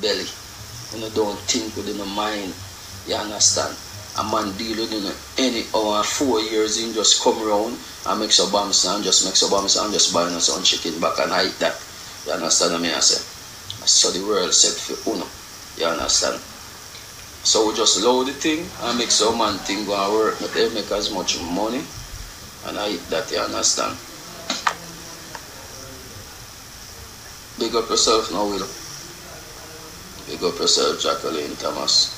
belly. You know, don't think within the mind. You understand? A man deal with you any hour, four years in just come around and make some bombs and just make some bombs and just buy some chicken back and eat that. You understand what I say? So the world set for uno. You understand? So we just load the thing and make some man thing go and work, but they make as much money and I eat that, you understand? Big up yourself now, Will. Big up yourself, Jacqueline Thomas.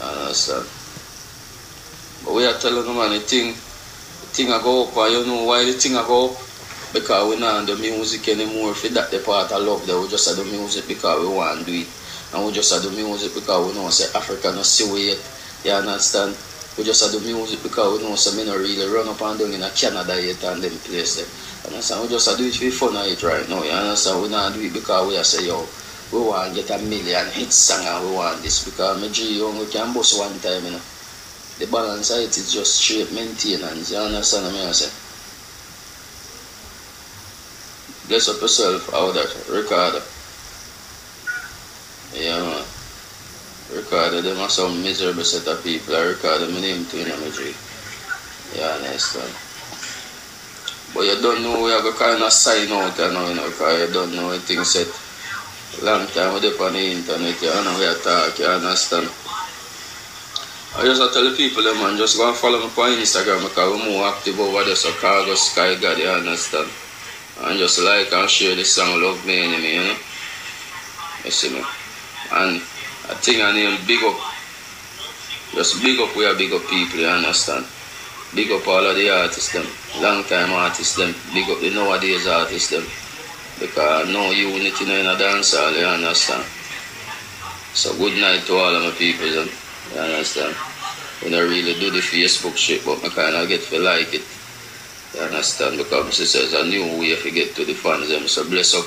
Uh, I understand? But we are telling them anything, the thing, I go up and you know why the thing I go up? Because we not do music anymore for that the part I love that we just do music because we want to do it. And we just do music because we know say Africa not see we yet. You understand? We just do music because we know say me not really run up and down in Canada yet and them place there. Understand? We just do it for fun of it right now. You understand? We not do it because we are say yo, we want to get a million hit song and we want this because me G young we can bust one time, you know. The balance of it is just straight maintenance. You understand what I say? Bless up yourself out that recorder. Yeah man. Recorder them are some miserable set of people. I record my name too in my G. You understand? But you don't know you kind of sign out you know, you know, because you don't know anything set. Long time with up on the internet, you understand? I just I tell people man, just go and follow me on Instagram because we're more active over there, so Cargo Sky God, you understand? And just like and share the song Love Me Enemy, you know? You see me? And I think I name big up. Just big up we are big up people, you understand? Big up all of the artists them, long time artists them, big up the nowadays artists them. Because no unity in a dance hall, you understand? So good night to all of my people them. You understand? We don't really do the Facebook shit, but I kind of get to like it. You understand? Because it says a new way to get to the fans them. So bless up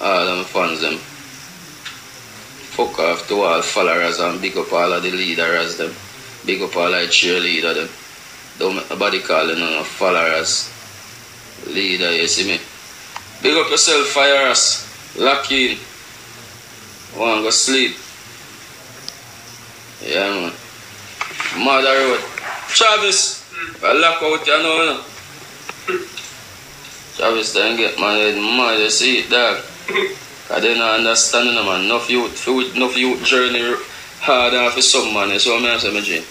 all them fans them. Fuck off to all followers and big up all of the leaders them. Big up all the cheerleader them. Don't nobody calling on no followers. Leader, you see me? Big up yourself, fire us. Lock in. Want go sleep. Yeah, man. Mother Road. Travis, I lock out you know, you know. Travis then get my head mad, you see it, dog. Cause they not understanding, man. Enough youth, enough youth journey harder for some man, so I'm say, my G.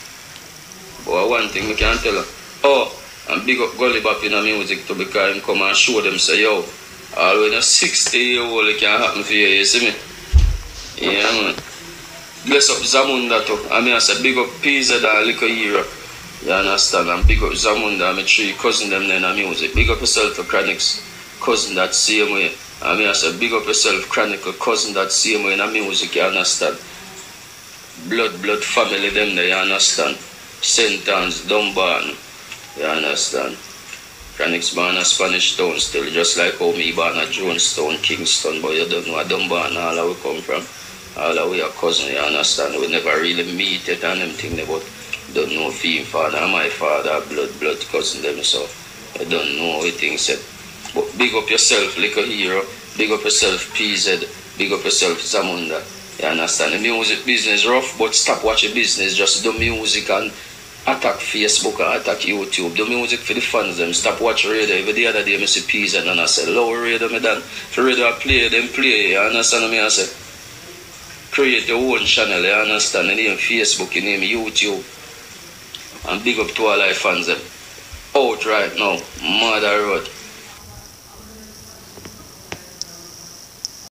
But one thing we can't tell her, oh, and big up Gully Bop in the music to because him come and show them, say, yo, all when a 60 year old, it can happen for you, you see me? Yeah, man. Bless up Zamunda too. I mean, I say big up Pizza and Liquor Hero. You understand? And big up Zamunda, my three cousin them in the music. Big up yourself for Chronixx, cousin that same way. I mean, I say big up yourself, Chronicle, cousin that same way in the music, you understand? Blood, blood family them there, you understand? St. Anne's, Dumbarton, you understand? Chronixx born a Spanish town still, just like how me born a Jonestown, Kingston, but you don't know where Dunbarton all that we come from. All we are cousin, you understand? We never really meet it and them thing, but don't know if father my father blood, blood cousin them, so I don't know everything said. But big up yourself, little hero. Big up yourself, PZ. Big up yourself, Zamunda. You understand? The music business rough, but stop watching business. Just do music and attack Facebook and attack YouTube. Do music for the fans them. Stop watch radio. Every the other day I see and I say, lower radio me done. For radio I play, them play. You understand what I say? Create your own channel, you understand? You name Facebook, you name YouTube. And big up to all our fans them. Out right now, Mother Road.